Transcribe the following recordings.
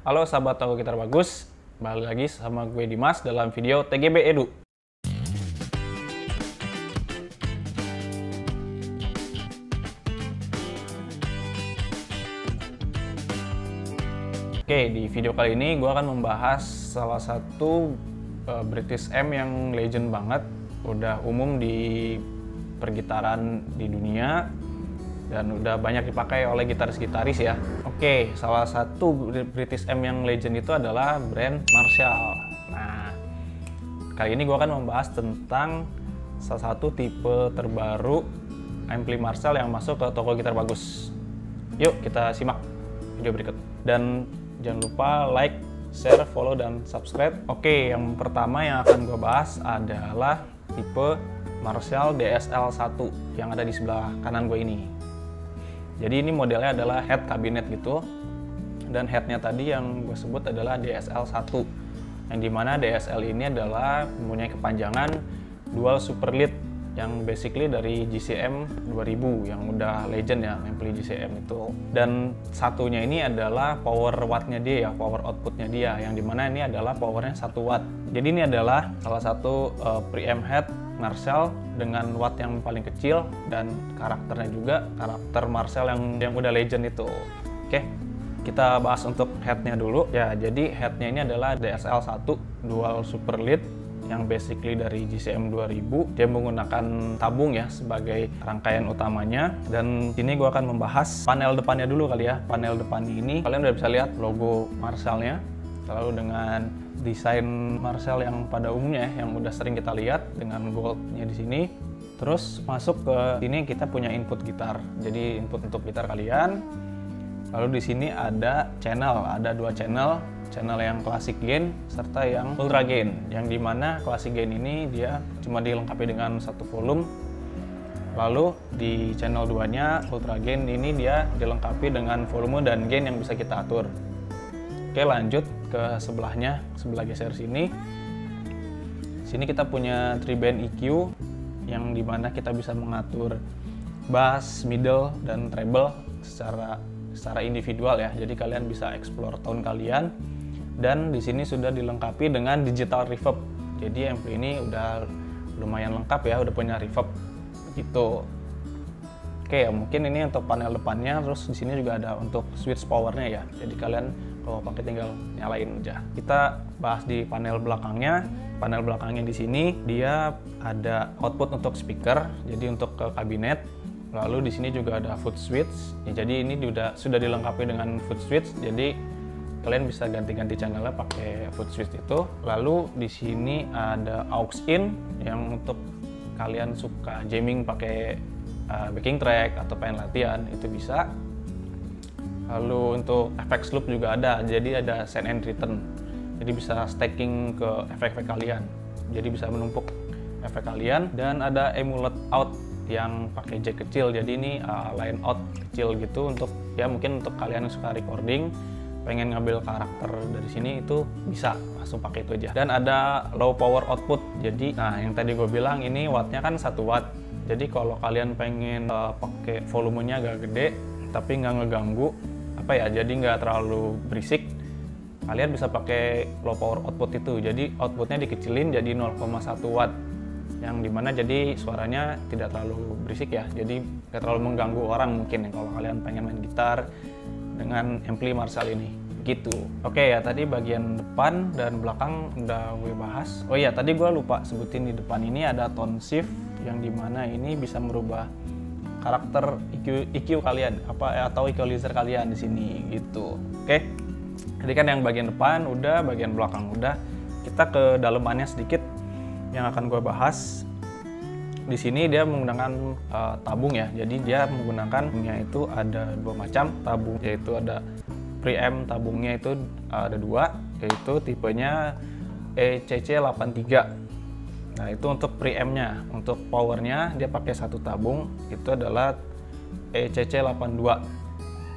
Halo sahabat toko gitar bagus, balik lagi sama gue Dimas dalam video TGB Edu. Oke, di video kali ini gue akan membahas salah satu uh, British M yang legend banget, udah umum di pergitaran di dunia dan udah banyak dipakai oleh gitaris-gitaris ya. Oke, salah satu British M yang legend itu adalah brand Marshall. Nah, kali ini gue akan membahas tentang salah satu tipe terbaru ampli Marshall yang masuk ke toko gitar bagus. Yuk kita simak video berikut. Dan jangan lupa like, share, follow, dan subscribe. Oke, yang pertama yang akan gue bahas adalah tipe Marshall DSL1 yang ada di sebelah kanan gue ini. Jadi ini modelnya adalah head kabinet gitu. Dan headnya tadi yang gue sebut adalah DSL1. Yang di mana DSL ini adalah mempunyai kepanjangan dual super lead yang basically dari GCM 2000 yang udah legend ya ampli GCM itu dan satunya ini adalah power wattnya dia ya power outputnya dia yang di mana ini adalah powernya 1 watt jadi ini adalah salah satu uh, preamp head Marcel dengan watt yang paling kecil dan karakternya juga karakter Marcel yang yang udah legend itu. Oke kita bahas untuk headnya dulu. Ya jadi headnya ini adalah DSL 1 dual super lead yang basically dari GCM 2000 dia menggunakan tabung ya sebagai rangkaian utamanya. Dan ini gue akan membahas panel depannya dulu kali ya. Panel depan ini kalian udah bisa lihat logo Marshallnya lalu dengan desain Marshall yang pada umumnya yang udah sering kita lihat dengan goldnya di sini terus masuk ke sini kita punya input gitar. Jadi input untuk gitar kalian. Lalu di sini ada channel ada dua channel. Channel yang classic gain serta yang ultra gain yang di mana classic gain ini dia cuma dilengkapi dengan satu volume. Lalu di channel 2 nya ultra gain ini dia dilengkapi dengan volume dan gain yang bisa kita atur. Oke lanjut ke sebelahnya sebelah geser sini. Sini kita punya 3 band EQ yang di mana kita bisa mengatur bass, middle, dan treble secara secara individual ya. Jadi kalian bisa explore tone kalian. Dan di sini sudah dilengkapi dengan digital reverb. Jadi ampli ini udah lumayan lengkap ya udah punya reverb gitu. Oke ya mungkin ini untuk panel depannya. Terus di sini juga ada untuk switch powernya ya. Jadi kalian kalau pakai tinggal nyalain aja. Kita bahas di panel belakangnya. Panel belakangnya di sini dia ada output untuk speaker jadi untuk ke kabinet. Lalu di sini juga ada foot switch. Ya, jadi ini sudah sudah dilengkapi dengan foot switch. Jadi kalian bisa ganti-ganti channelnya pakai foot switch itu. Lalu di sini ada aux in yang untuk kalian suka jamming pakai uh, backing track atau pengen latihan itu bisa lalu untuk efek loop juga ada jadi ada send and return. Jadi bisa stacking ke efek-efek kalian. Jadi bisa menumpuk efek kalian. Dan ada emulate out yang pakai jack kecil. Jadi ini uh, line out kecil gitu untuk ya mungkin untuk kalian yang suka recording pengen ngambil karakter dari sini itu bisa langsung pakai itu aja. Dan ada low power output. Jadi nah yang tadi gue bilang ini wattnya kan satu watt. Jadi kalau kalian pengen uh, pakai volumenya agak gede tapi nggak ngeganggu apa ya jadi nggak terlalu berisik. Kalian bisa pakai low power output itu. Jadi outputnya dikecilin jadi 0,1 watt yang di mana jadi suaranya tidak terlalu berisik ya. Jadi nggak terlalu mengganggu orang mungkin ya kalau kalian pengen main gitar dengan ampli Marshall ini. Gitu. Oke ya tadi bagian depan dan belakang udah gue bahas. Oh iya tadi gue lupa sebutin di depan ini ada tone shift yang di mana ini bisa merubah karakter EQ, EQ kalian apa atau equalizer kalian di sini gitu oke jadi kan yang bagian depan udah bagian belakang udah kita ke dalemannya sedikit yang akan gue bahas di sini dia menggunakan uh, tabung ya. Jadi dia menggunakan itu ada dua macam tabung yaitu ada preamp tabungnya itu ada dua yaitu tipenya ECC83. Nah, itu untuk preampnya. Untuk powernya dia pakai satu tabung itu adalah ECC82.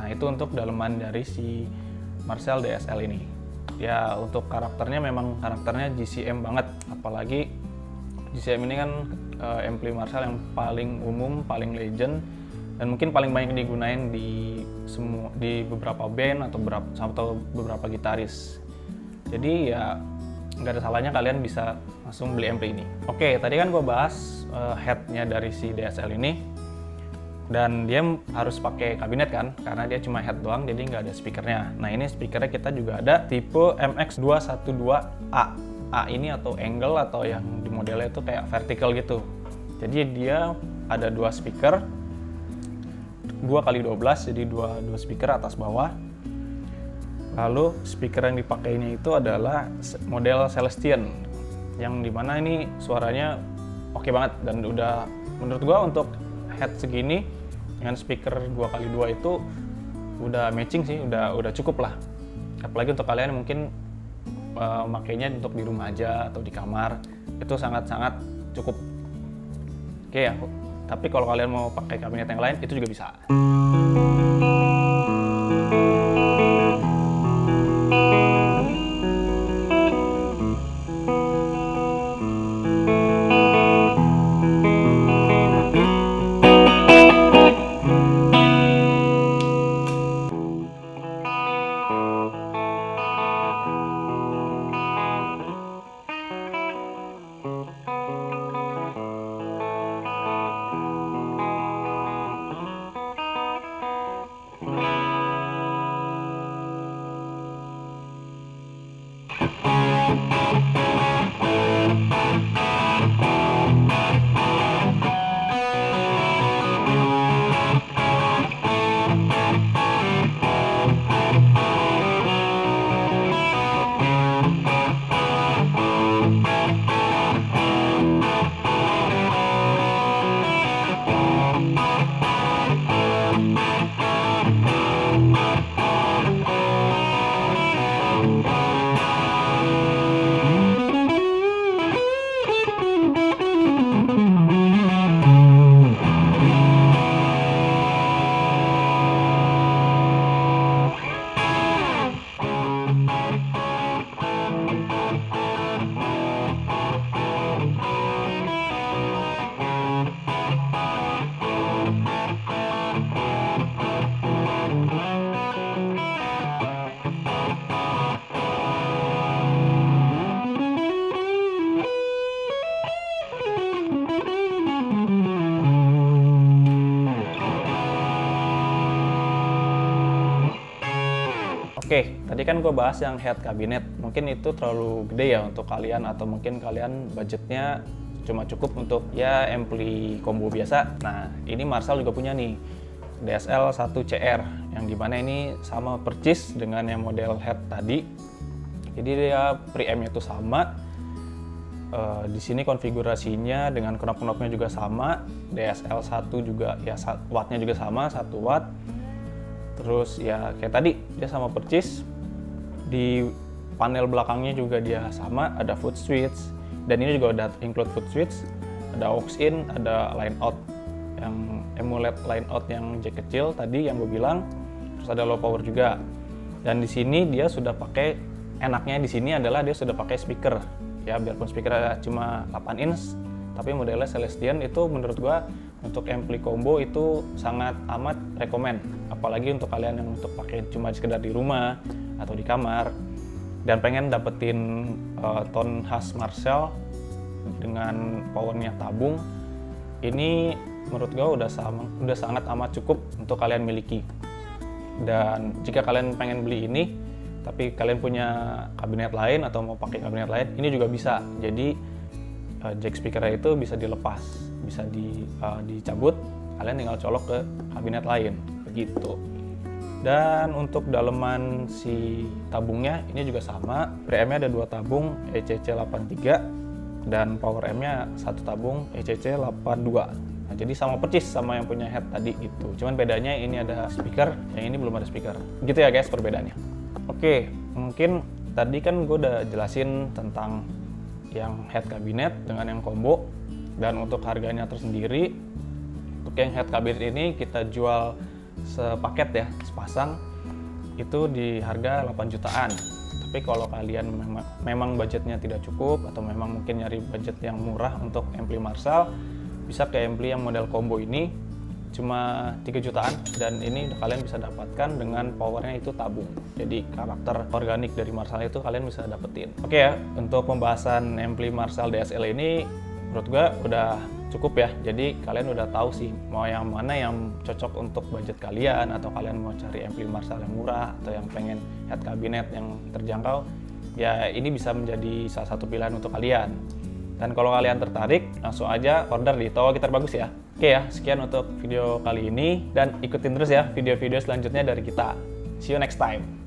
Nah, itu untuk daleman dari si Marcel DSL ini. Ya, untuk karakternya memang karakternya GCM banget, apalagi GCM ini kan uh, ampli Marshall yang paling umum, paling legend dan mungkin paling banyak digunain di semua di beberapa band atau beberapa atau beberapa gitaris jadi ya nggak ada salahnya kalian bisa langsung beli ampli ini. Oke tadi kan gue bahas uh, headnya dari si DSL ini. Dan dia harus pakai kabinet kan karena dia cuma head doang jadi nggak ada speakernya. Nah ini speakernya kita juga ada tipe MX212A A. Ini atau angle atau yang di modelnya itu kayak vertical gitu. Jadi dia ada dua speaker 2 kali 12 jadi dua dua speaker atas bawah lalu speaker yang dipakainya itu adalah model Celestion yang di mana ini suaranya oke okay banget dan udah menurut gua untuk head segini dengan speaker 2 kali 2 itu udah matching sih udah udah cukup lah. Apalagi untuk kalian mungkin uh, makainya untuk di rumah aja atau di kamar itu sangat-sangat cukup. Oke ya tapi kalau kalian mau pakai kabinet yang lain itu juga bisa tadi kan gue bahas yang head kabinet. Mungkin itu terlalu gede ya untuk kalian atau mungkin kalian budgetnya cuma cukup untuk ya ampli combo biasa. Nah, ini Marshall juga punya nih DSL 1 CR yang di mana ini sama percis dengan yang model head tadi. Jadi dia preamp itu sama. Uh, di sini konfigurasinya dengan knop-knopnya juga sama. DSL 1 juga ya wattnya juga sama 1 watt terus ya kayak tadi dia sama percis di panel belakangnya juga dia sama ada foot switch dan ini juga ada include foot switch ada aux in ada line out yang emulate line out yang jack kecil tadi yang gue bilang. Terus ada low power juga. Dan di sini dia sudah pakai enaknya di sini adalah dia sudah pakai speaker. Ya biarpun speaker cuma 8 inch tapi modelnya Celestion itu menurut gua untuk ampli combo itu sangat amat rekomend apalagi untuk kalian yang untuk pakai cuma sekedar di rumah atau di kamar dan pengen dapetin uh, tone khas Marshall dengan powernya tabung ini menurut gue udah sama udah sangat amat cukup untuk kalian miliki. Dan jika kalian pengen beli ini tapi kalian punya kabinet lain atau mau pakai kabinet lain ini juga bisa. Jadi uh, jack speakernya itu bisa dilepas bisa di, uh, dicabut kalian tinggal colok ke kabinet lain. Begitu dan untuk daleman si tabungnya ini juga sama preamp-nya ada dua tabung ECC 83 dan power M-nya satu tabung ECC 82 Nah, jadi sama persis sama yang punya head tadi gitu. Cuman bedanya ini ada speaker, yang ini belum ada speaker. Gitu ya guys perbedaannya. Oke, mungkin tadi kan gue udah jelasin tentang yang head kabinet dengan yang combo dan untuk harganya tersendiri untuk yang head kabinet ini kita jual sepaket ya sepasang itu di harga 8 jutaan tapi kalau kalian memang, budgetnya tidak cukup atau memang mungkin nyari budget yang murah untuk ampli Marshall bisa ke ampli yang model combo ini cuma 3 jutaan dan ini kalian bisa dapatkan dengan powernya itu tabung. Jadi karakter organik dari Marshall itu kalian bisa dapetin. Oke ya, untuk pembahasan ampli Marshall DSL ini menurut gue udah cukup ya. Jadi kalian udah tahu sih mau yang mana yang cocok untuk budget kalian atau kalian mau cari ampli Marshall yang murah atau yang pengen head cabinet yang terjangkau. Ya ini bisa menjadi salah satu pilihan untuk kalian. Dan kalau kalian tertarik, langsung aja order di Towa Gitar Bagus ya. Oke ya, sekian untuk video kali ini dan ikutin terus ya video-video selanjutnya dari kita. See you next time.